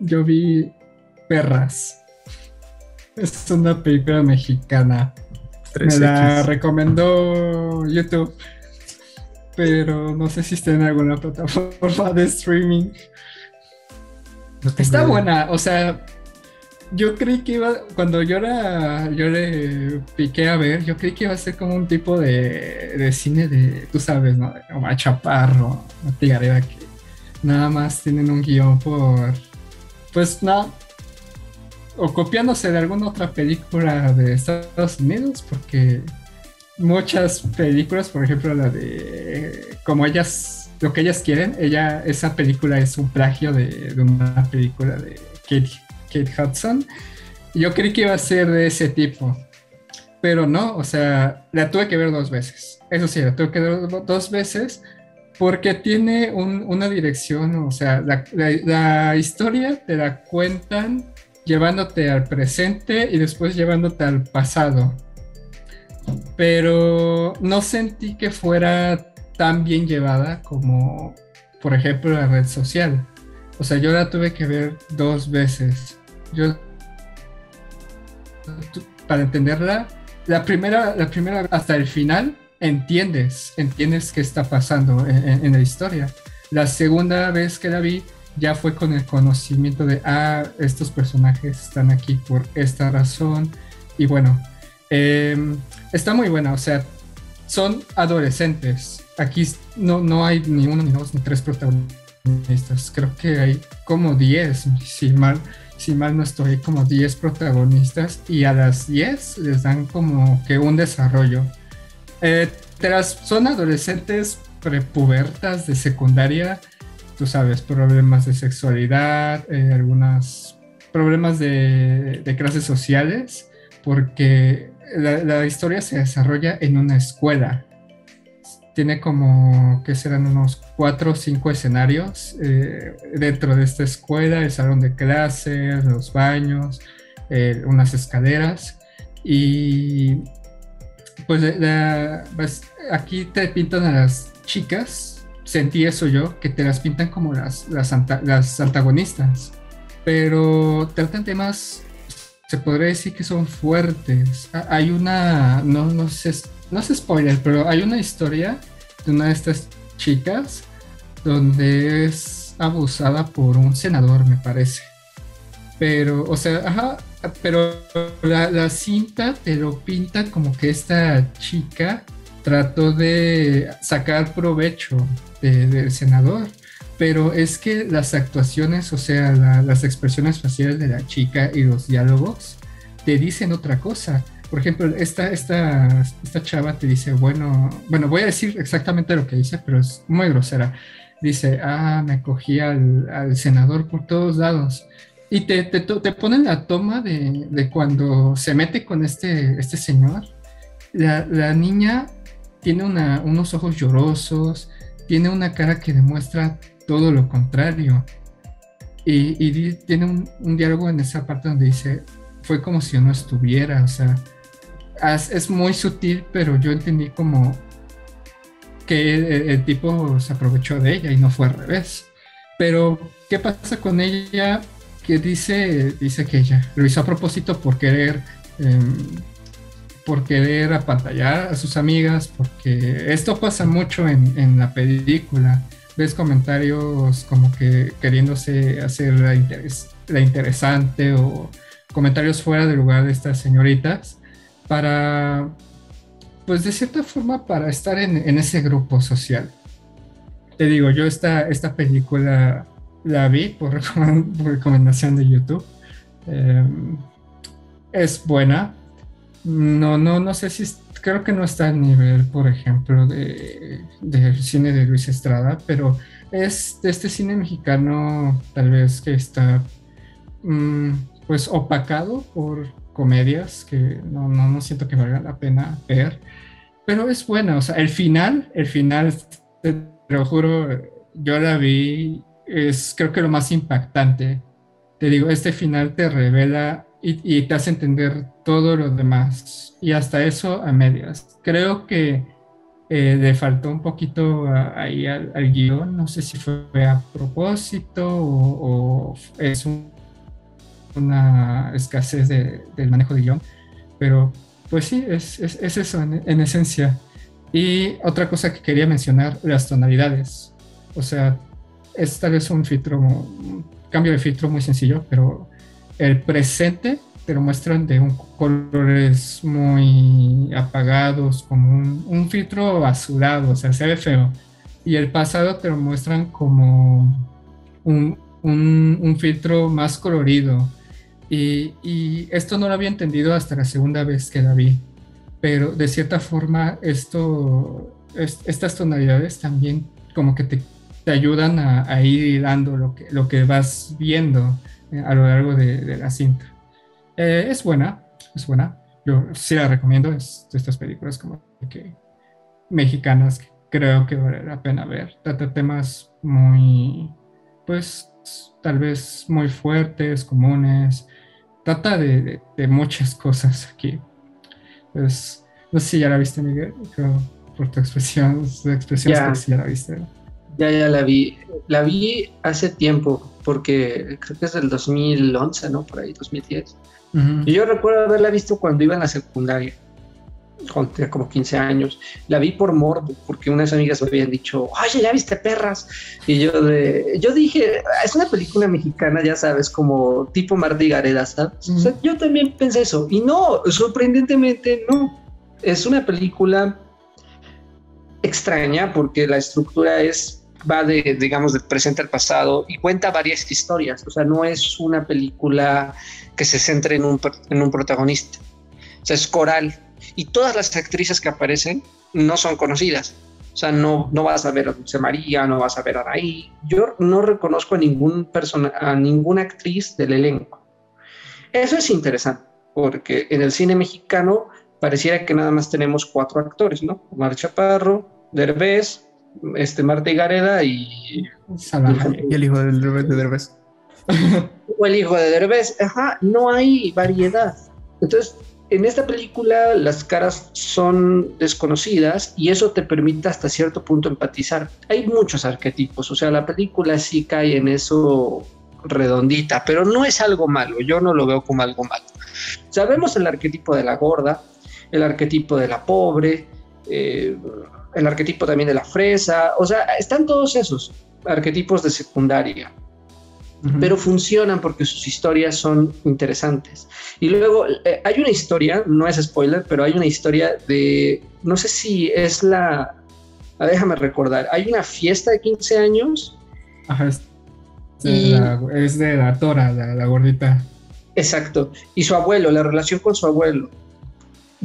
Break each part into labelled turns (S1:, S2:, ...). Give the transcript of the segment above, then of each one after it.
S1: yo vi Perras. Es una película mexicana. Me la recomendó YouTube, pero no sé si está en alguna plataforma de streaming. está buena, o sea, yo creí que iba, cuando yo era, yo le piqué a ver, yo creí que iba a ser como un tipo de, de cine de, tú sabes, ¿no? Como a Chaparro, a Tigareda, que nada más tienen un guion por, pues no, o copiándose de alguna otra película de Estados Unidos, porque muchas películas, por ejemplo la de como ellas, lo que ellas quieren, ella, esa película es un plagio de, una película de Kate Kate Hudson. Yo creí que iba a ser de ese tipo, pero no, o sea, la tuve que ver dos veces. Eso sí, la tuve que ver dos veces porque tiene una dirección, o sea, la, historia te la cuentan llevándote al presente y después llevándote al pasado. Pero no sentí que fuera tan bien llevada como, por ejemplo, la red social. O sea, yo la tuve que ver dos veces yo para entenderla, la primera, la primera hasta el final entiendes, entiendes qué está pasando en, la historia. La segunda vez que la vi ya fue con el conocimiento de, ah, estos personajes están aquí por esta razón. Y bueno, em, está muy buena, o sea, son adolescentes. Aquí no, no hay ni uno, ni dos, ni tres protagonistas. Creo que hay como diez, si mal si mal no estoy, como 10 protagonistas y a las 10 les dan como que un desarrollo. Eh, son adolescentes prepubertas de secundaria, tú sabes, problemas de sexualidad, eh, algunos problemas de, clases sociales, porque la, historia se desarrolla en una escuela. Tiene como que serán unos cuatro o cinco escenarios eh, dentro de esta escuela, el salón de clases, los baños, eh, unas escaleras y pues, pues, aquí te pintan a las chicas, sentí eso yo, que te las pintan como las, las, las antagonistas, pero tratan temas, se podría decir que son fuertes. Hay una, no, no sé no es spoiler, pero hay una historia de una de estas chicas donde es abusada por un senador, me parece. Pero, o sea, ajá, pero la, cinta te lo pinta como que esta chica trató de sacar provecho del senador. Pero es que las actuaciones, o sea, las expresiones faciales de la chica y los diálogos te dicen otra cosa por ejemplo, esta, esta, esta chava te dice, bueno, bueno, voy a decir exactamente lo que dice, pero es muy grosera. Dice, ah, me cogí al, senador por todos lados. Y te, te, te ponen la toma de, de, cuando se mete con este, este señor. La, la niña tiene una, unos ojos llorosos, tiene una cara que demuestra todo lo contrario. Y, y tiene un, un, diálogo en esa parte donde dice, fue como si yo no estuviera, o sea, es, muy sutil, pero yo entendí como que el, tipo se aprovechó de ella y no fue al revés. Pero, ¿qué pasa con ella? Que dice, dice que ella lo hizo a propósito por querer, em, por querer apantallar a sus amigas, porque esto pasa mucho en, la película. Ves comentarios como que queriéndose hacer la, la interesante o comentarios fuera de lugar de estas señoritas para, pues de cierta forma, para estar en, ese grupo social. Te digo, yo esta, esta película la vi por, recomendación de YouTube. Em, es buena. No, no, no sé si creo que no está al nivel, por ejemplo, de, del cine de Luis Estrada, pero es de este cine mexicano tal vez que está mm, pues opacado por comedias que no, no, no, siento que valga la pena ver, pero es buena, o sea, el final, el final, te lo juro, yo la vi, es creo que lo más impactante. Te digo, este final te revela y, te hace entender todo lo demás, y hasta eso a medias. Creo que eh, le faltó un poquito ahí al, guion, no sé si fue a propósito o, es una escasez del manejo de guion, pero pues sí, es, eso en, esencia. Y otra cosa que quería mencionar, las tonalidades. O sea, es tal vez un filtro, un cambio de filtro muy sencillo, pero el presente te lo muestran de un colores muy apagados, como un, filtro azulado, o sea, se ve feo. Y el pasado te lo muestran como un, un filtro más colorido. Y, y, esto no lo había entendido hasta la segunda vez que la vi. Pero de cierta forma, esto, estas tonalidades también como que te, te ayudan a, a, ir dando lo que, lo que vas viendo eh, a lo largo de, de la cinta. Eh, es buena, es buena. Yo sí la recomiendo. Es de estas películas como que mexicanas que creo que vale la pena ver. Trata temas muy, pues, tal vez muy fuertes, comunes. Trata de, de muchas cosas aquí. Pues, no sé si ya la viste, Miguel, por tu expresión, tu expresión ya. si ya la viste.
S2: Ya, ya la vi. La vi hace tiempo, porque creo que es del 2011, ¿no? Por ahí, 2010. Y yo recuerdo haberla visto cuando iba en la secundaria, cuando tenía como 15 años. La vi por morbo, porque unas amigas me habían dicho, oye, ¿ya viste perras? Y yo, de, yo dije, es una película mexicana, ya sabes, como tipo Martí Gareda, ¿sabes? yo también pensé eso. Y no, sorprendentemente no. Es una película extraña porque la estructura es va de, digamos, del presente al pasado y cuenta varias historias. O sea, no es una película que se centre en un, en un protagonista. O sea, es coral. Y todas las actrices que aparecen no son conocidas. O sea, no, no vas a ver a Dulce María, no vas a ver a Anaí. Yo no reconozco a, ningún persona, a ninguna actriz del elenco. Eso es interesante, porque en el cine mexicano pareciera que nada más tenemos cuatro actores, ¿no? Omar Chaparro, Derbez, este Marta y Gareda y...
S1: y el hijo de Derbez.
S2: o el hijo de Derbez. Ajá, no hay variedad. Entonces, en esta película las caras son desconocidas y eso te permite hasta cierto punto empatizar. Hay muchos arquetipos, o sea, la película sí cae en eso redondita, pero no es algo malo, yo no lo veo como algo malo. Sabemos el arquetipo de la gorda, el arquetipo de la pobre, eh, el arquetipo también de la fresa, o sea, están todos esos arquetipos de secundaria, pero funcionan porque sus historias son interesantes. Y luego eh, hay una historia, no es spoiler, pero hay una historia de, no sé si es la, ah, déjame recordar, hay una fiesta de 15 años.
S1: Ajá, es, de, la, Tora, la, la gordita.
S2: Exacto, y su abuelo, la relación con su abuelo.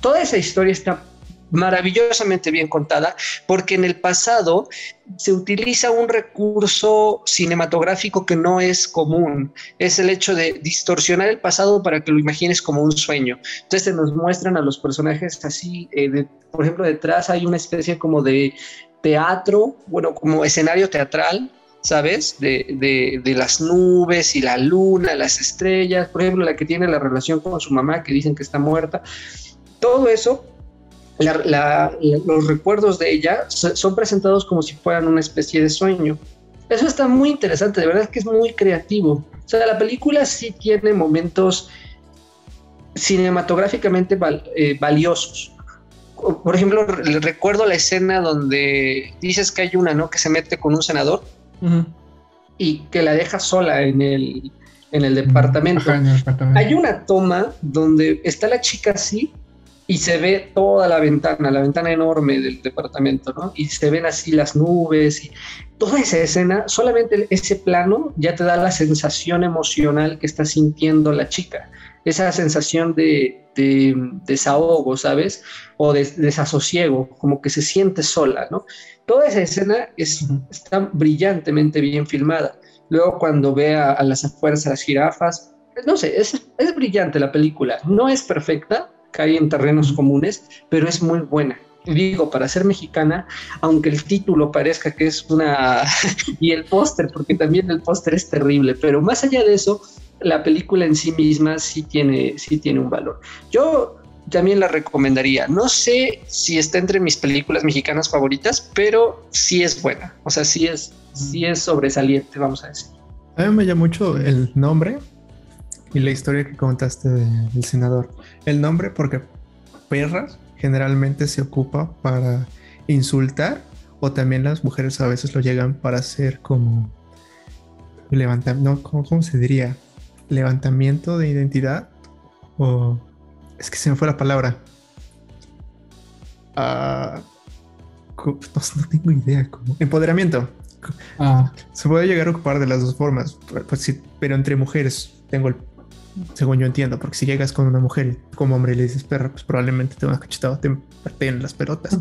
S2: Toda esa historia está maravillosamente bien contada, porque en el pasado se utiliza un recurso cinematográfico que no es común, es el hecho de distorsionar el pasado para que lo imagines como un sueño. Entonces nos muestran a los personajes así, eh, por ejemplo, detrás hay una especie como de teatro, bueno, como escenario teatral, ¿sabes? De, de, las nubes y la luna, las estrellas, por ejemplo, la que tiene la relación con su mamá, que dicen que está muerta. Todo eso los recuerdos de ella son presentados como si fueran una especie de sueño. Eso está muy interesante, de verdad que es muy creativo. O sea, la película sí tiene momentos cinematográficamente eh, valiosos. Por ejemplo, recuerdo la escena donde dices que hay una, ¿no? Que se mete con un senador y que la deja sola en el, en el departamento. Hay una toma donde está la chica así y se ve toda la ventana, la ventana enorme del departamento, ¿no? Y se ven así las nubes y toda esa escena, solamente ese plano ya te da la sensación emocional que está sintiendo la chica, esa sensación de, desahogo, ¿sabes? O de, desasosiego, como que se siente sola, ¿no? Toda esa escena es, está brillantemente bien filmada. Luego cuando ve a, las afueras a las jirafas, no sé, es, es brillante la película, no es perfecta, cae en terrenos comunes, pero es muy buena. Digo, para ser mexicana, aunque el título parezca que es una... y el póster, porque también el póster es terrible, pero más allá de eso, la película en sí misma sí tiene, sí tiene un valor. Yo también la recomendaría. No sé si está entre mis películas mexicanas favoritas, pero sí es buena. O sea, sí es, sí es sobresaliente, vamos a decir.
S3: A mí me llama mucho el nombre y la historia que contaste del senador. El nombre, porque perras generalmente se ocupa para insultar o también las mujeres a veces lo llegan para hacer como levantar, no, ¿cómo, se diría? Levantamiento de identidad o es que se me fue la palabra. Ah, no, tengo idea. como Empoderamiento. Ah. Se puede llegar a ocupar de las dos formas, pues pero entre mujeres tengo el según yo entiendo, porque si llegas con una mujer y como hombre le dices perra, pues probablemente te van a cachetado, te parten las pelotas.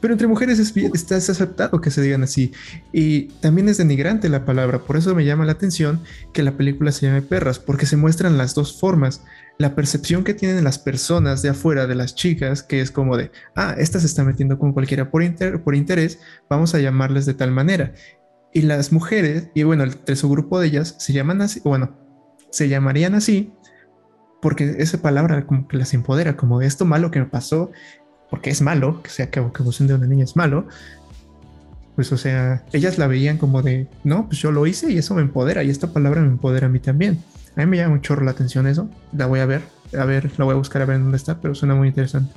S3: Pero entre mujeres es, está aceptado que se digan así. Y también es denigrante la palabra, por eso me llama la atención que la película se llame perras, porque se muestran las dos formas. La percepción que tienen las personas de afuera, de las chicas, que es como de, ah, esta se está metiendo con cualquiera por, por interés, vamos a llamarles de tal manera. Y las mujeres, y bueno, entre su grupo de ellas, se llaman así, bueno, se llamarían así porque esa palabra como que las empodera, como esto malo que me pasó, porque es malo, que sea que abusen de una niña es malo, pues o sea, ellas la veían como de, no, pues yo lo hice y eso me empodera y esta palabra me empodera a mí también. A mí me llama un chorro la atención eso, la voy a ver, a ver, la voy a buscar a ver dónde está, pero suena muy interesante.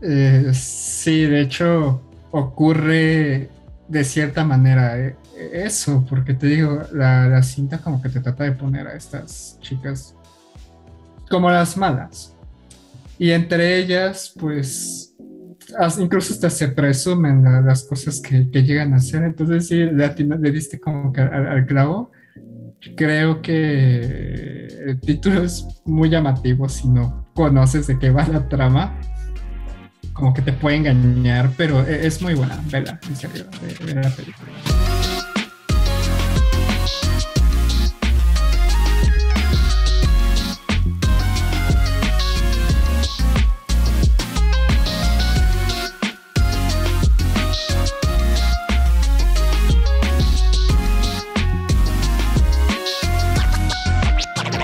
S1: Eh, sí, de hecho ocurre de cierta manera. Eh, eso, porque te digo, la, cinta como que te trata de poner a estas chicas como las malas. Y entre ellas, pues, incluso hasta se presumen las cosas que, llegan a hacer. Entonces, sí, le, le diste como que al, clavo. Creo que el título es muy llamativo si no conoces de qué va la trama. Como que te puede engañar, pero e, es muy buena, vela, en serio, ve la película.